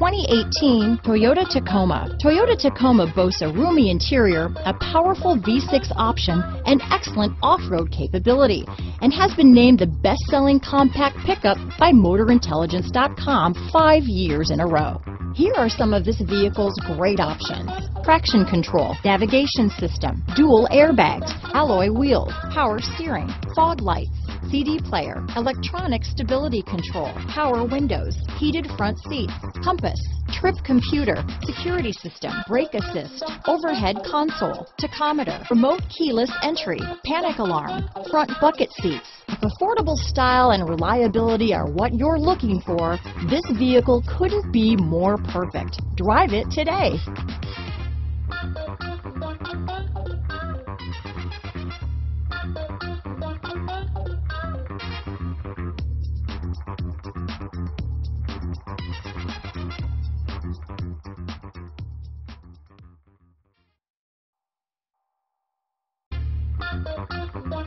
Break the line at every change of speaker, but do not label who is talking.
2018 Toyota Tacoma. Toyota Tacoma boasts a roomy interior, a powerful V6 option, and excellent off-road capability, and has been named the best-selling compact pickup by MotorIntelligence.com five years in a row. Here are some of this vehicle's great options. Traction control, navigation system, dual airbags, alloy wheels, power steering, fog lights, CD player, electronic stability control, power windows, heated front seats, compass, trip computer, security system, brake assist, overhead console, tachometer, remote keyless entry, panic alarm, front bucket seats. If affordable style and reliability are what you're looking for, this vehicle couldn't be more perfect. Drive it today.
Bye.